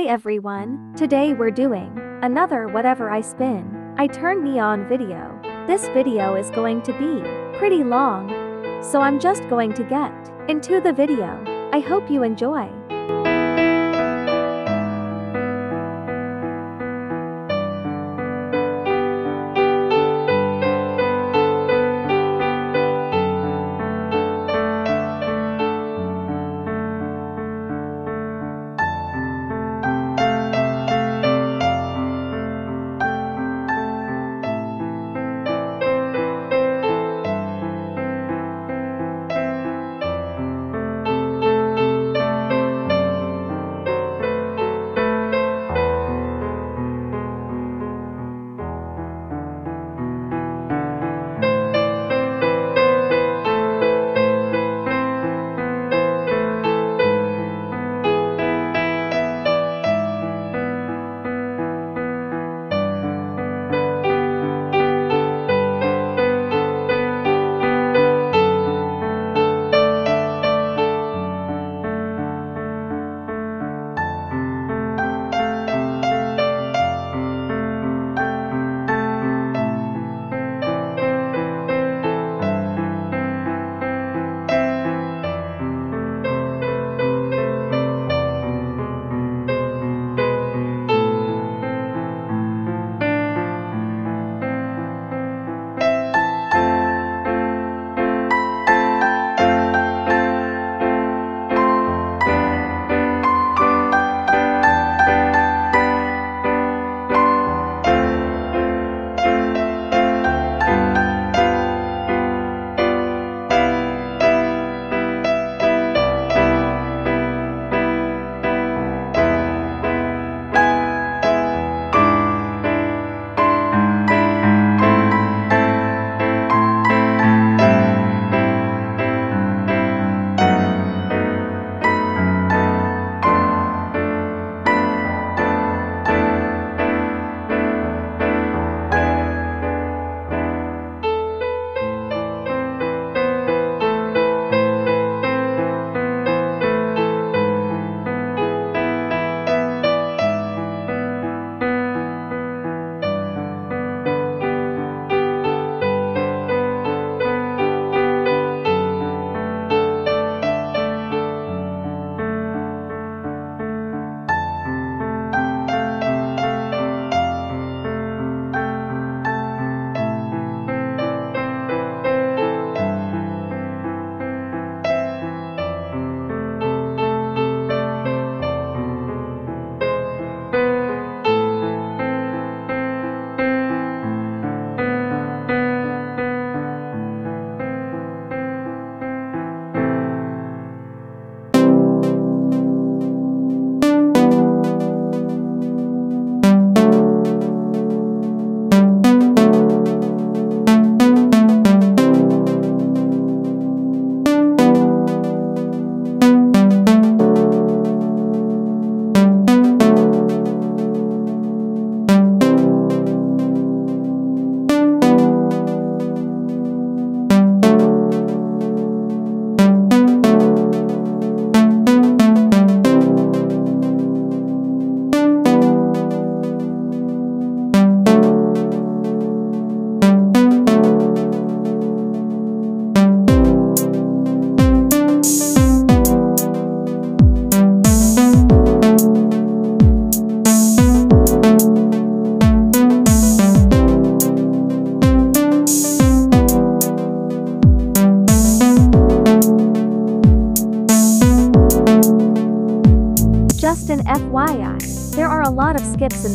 Hi everyone, today we're doing another whatever I spin. I turn neon video. This video is going to be pretty long, so I'm just going to get into the video. I hope you enjoy.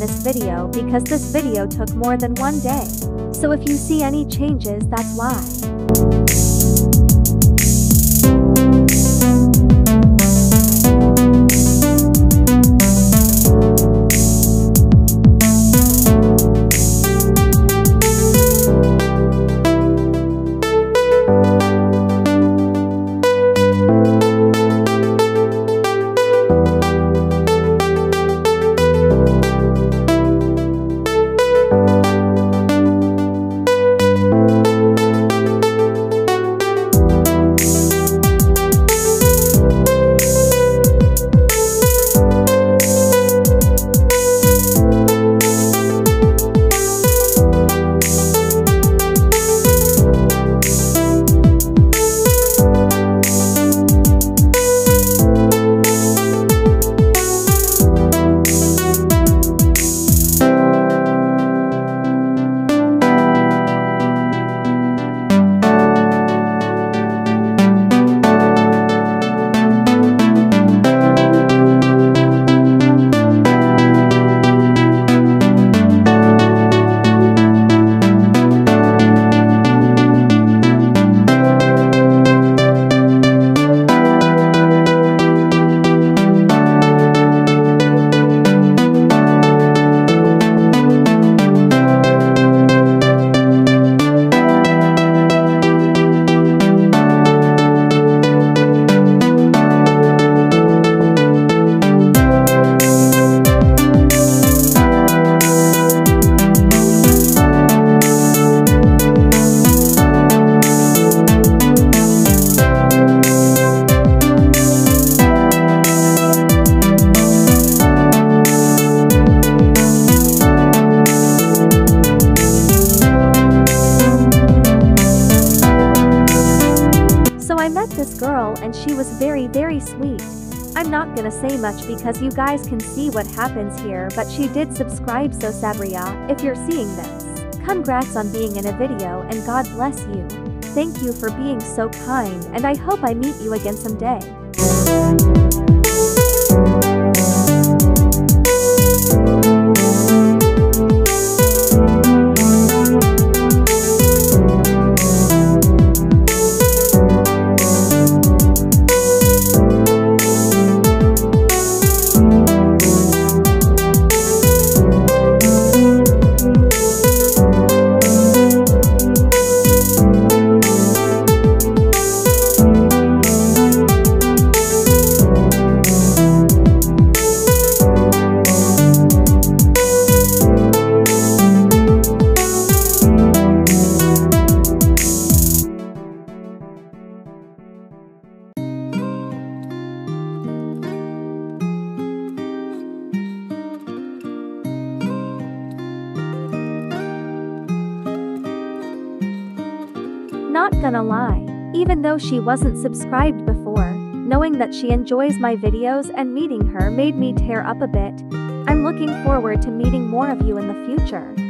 This video because this video took more than one day. So if you see any changes that's why. Because you guys can see what happens here but she did subscribe so Sabriyah, if you're seeing this. Congrats on being in a video and God bless you. Thank you for being so kind and I hope I meet you again someday. Lie. Even though she wasn't subscribed before, knowing that she enjoys my videos and meeting her made me tear up a bit. I'm looking forward to meeting more of you in the future.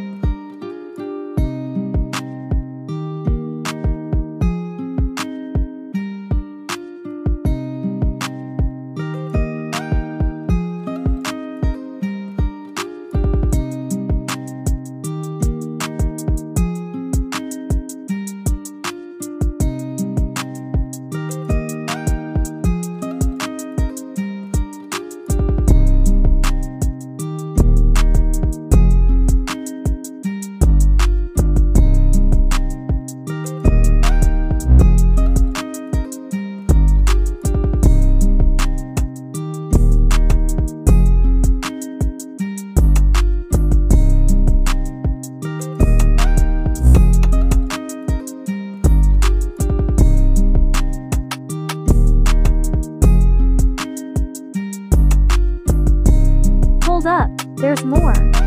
Up, there's more.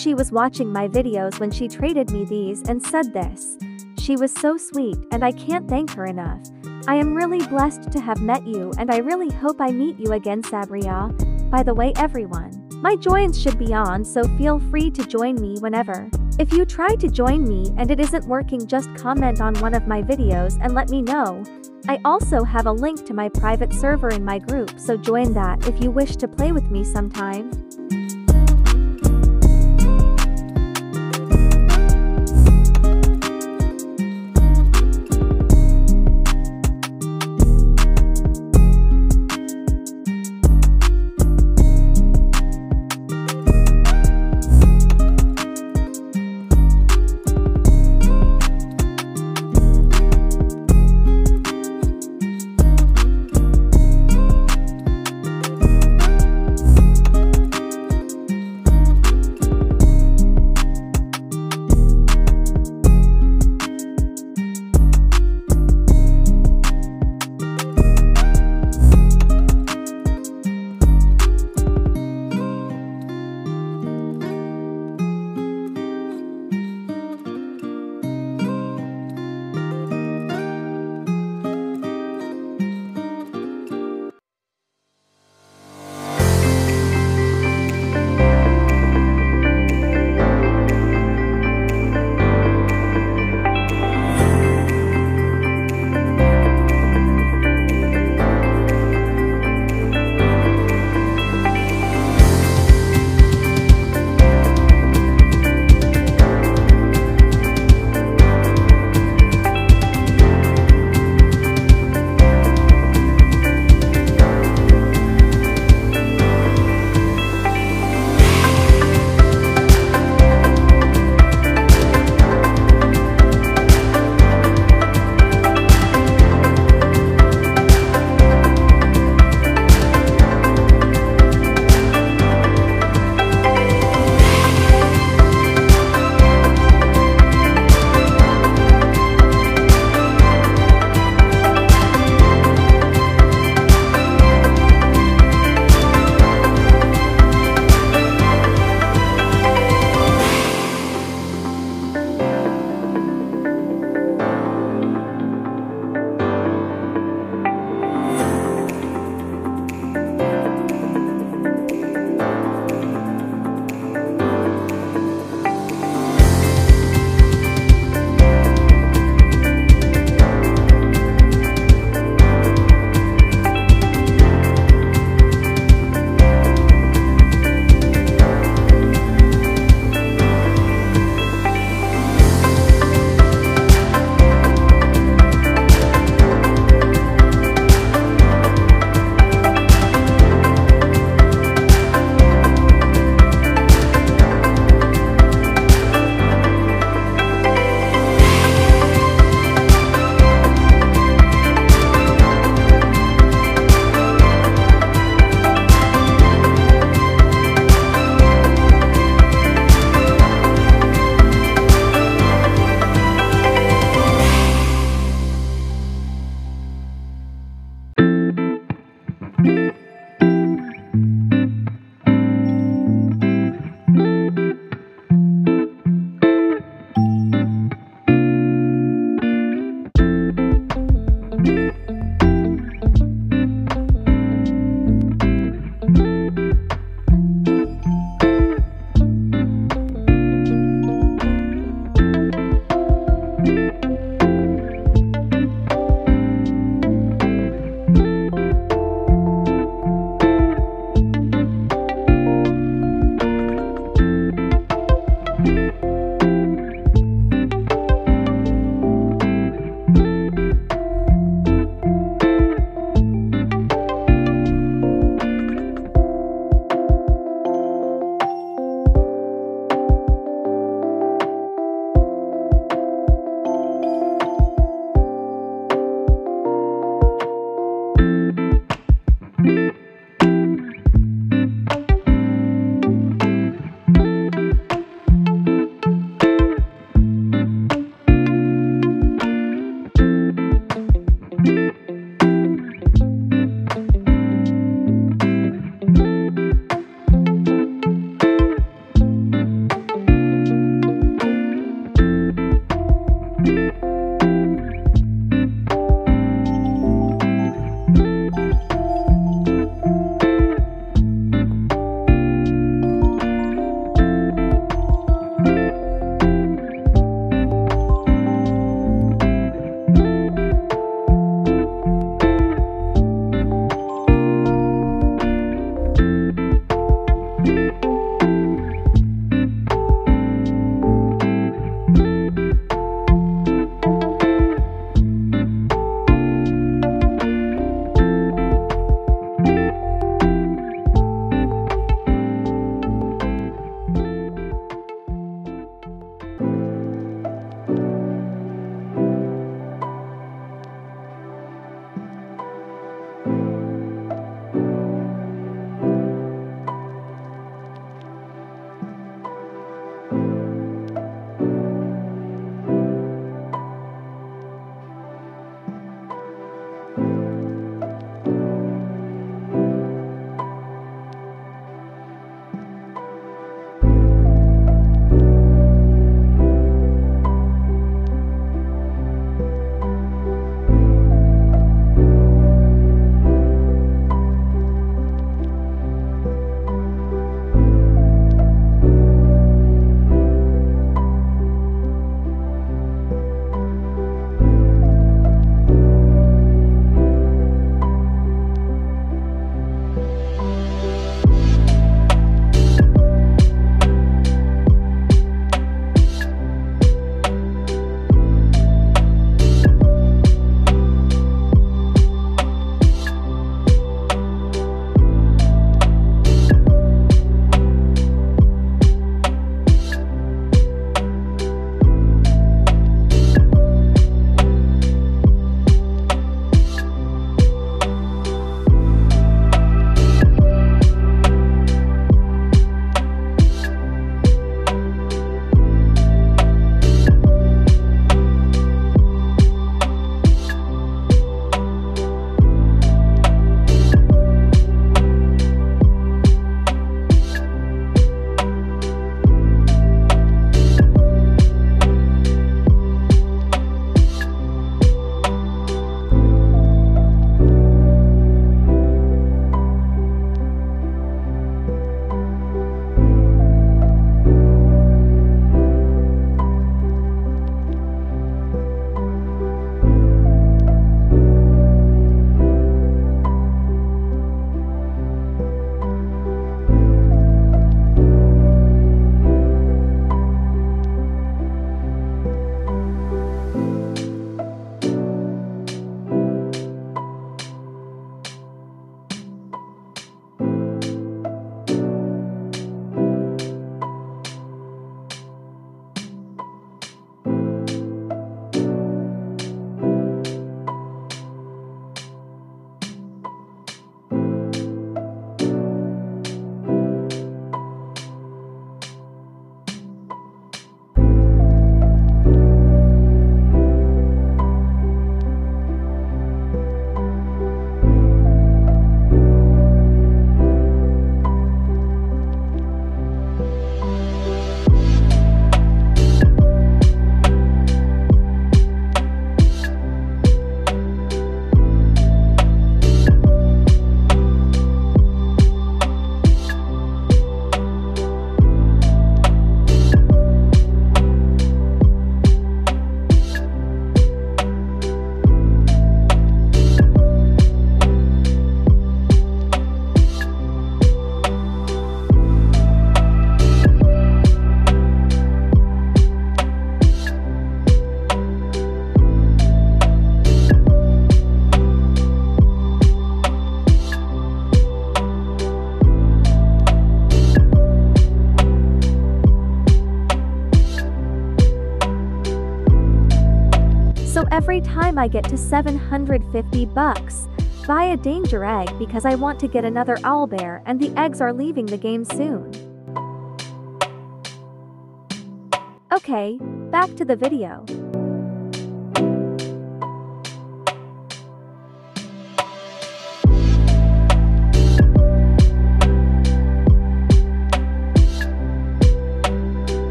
She was watching my videos when she traded me these and said this. She was so sweet and I can't thank her enough. I am really blessed to have met you and I really hope I meet you again Sabriyah. By the way everyone, my joins should be on so feel free to join me whenever. If you try to join me and it isn't working just comment on one of my videos and let me know. I also have a link to my private server in my group so join that if you wish to play with me sometime. Every time I get to 750 bucks, buy a danger egg because I want to get another owlbear and the eggs are leaving the game soon. Okay, back to the video.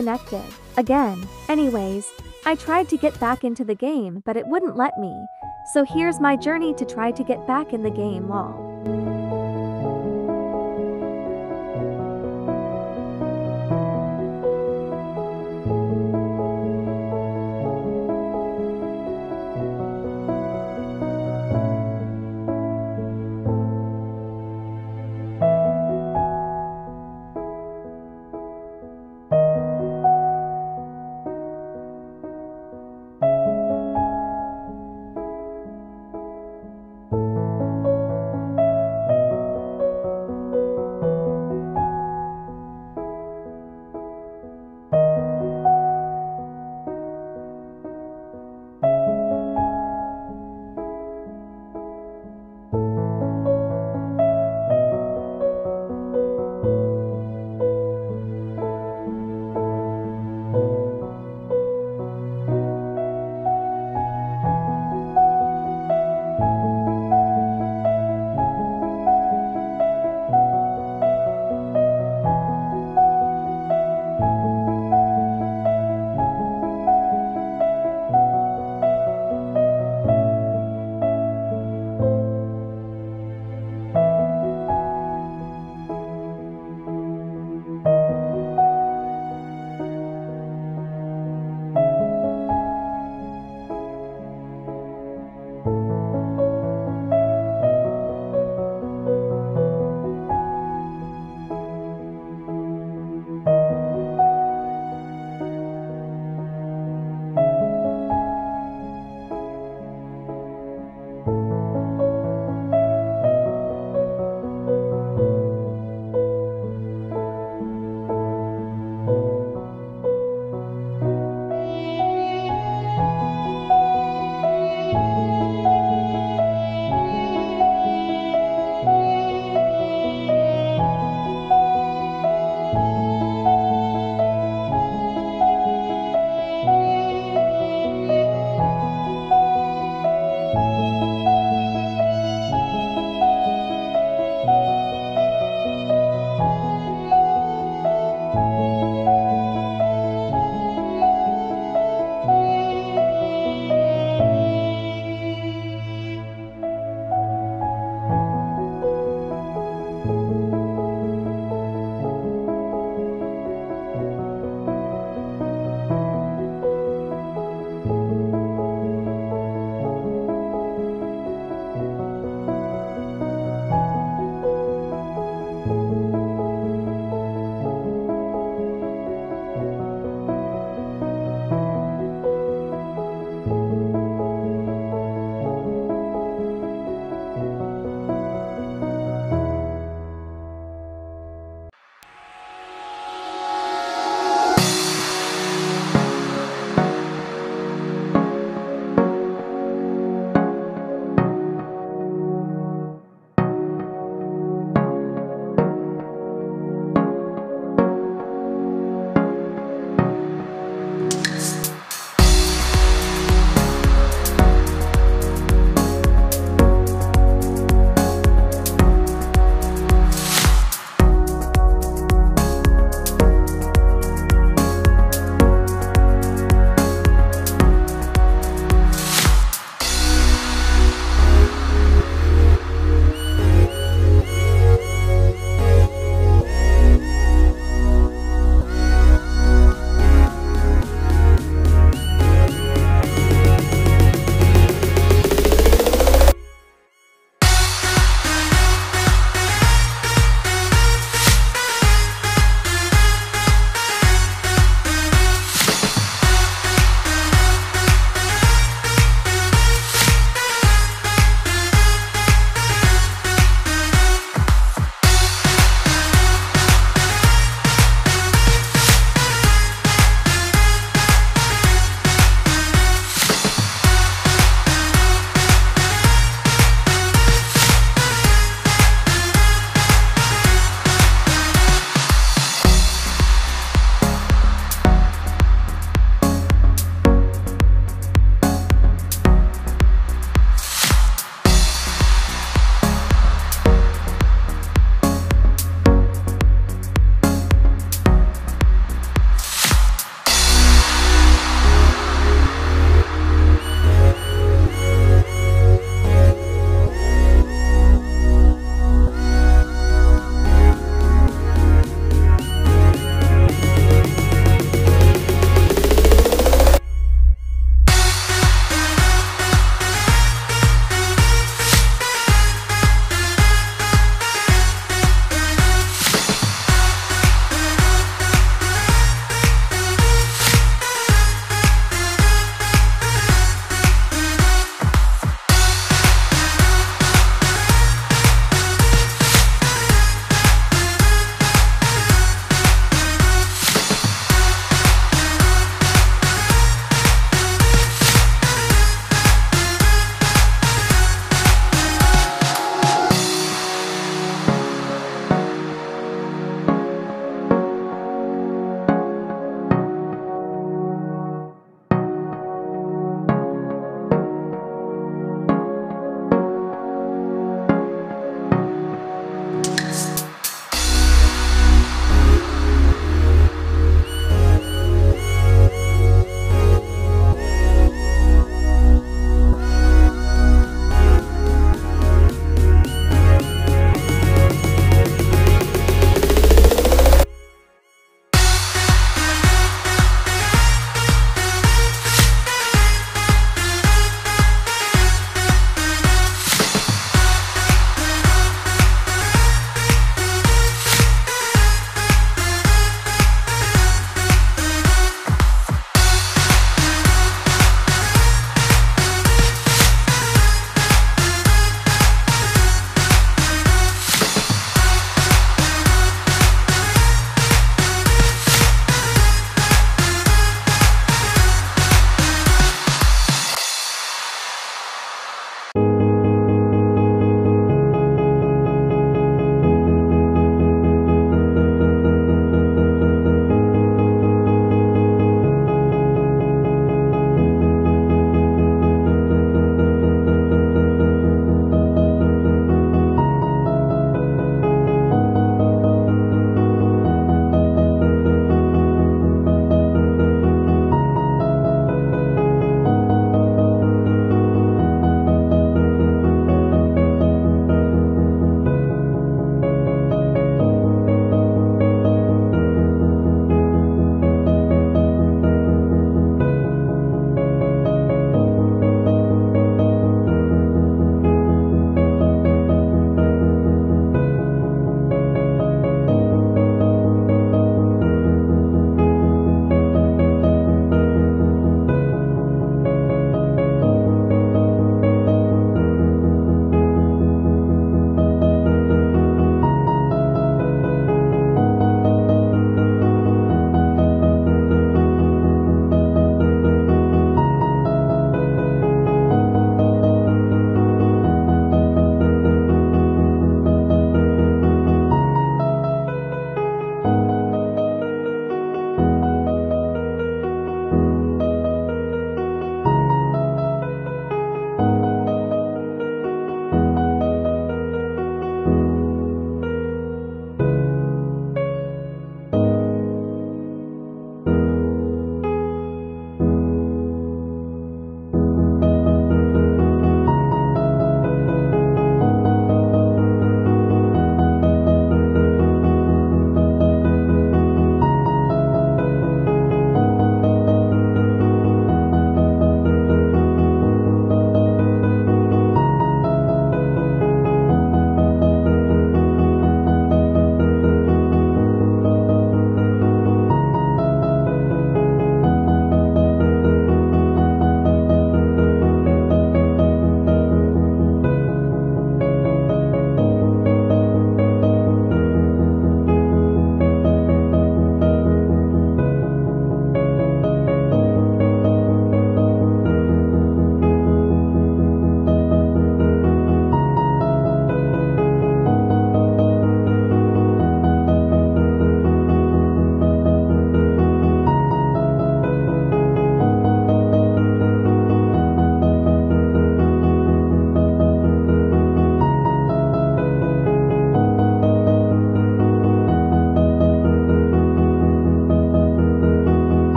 Disconnected. Again. Anyways, I tried to get back into the game but it wouldn't let me. So here's my journey to try to get back in the game lol.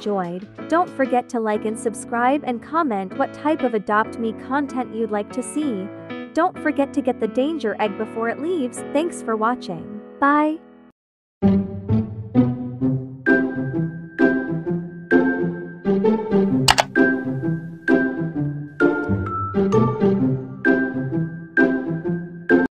Enjoyed, don't forget to like and subscribe and comment what type of Adopt Me content you'd like to see. Don't forget to get the danger egg before it leaves. Thanks for watching. Bye.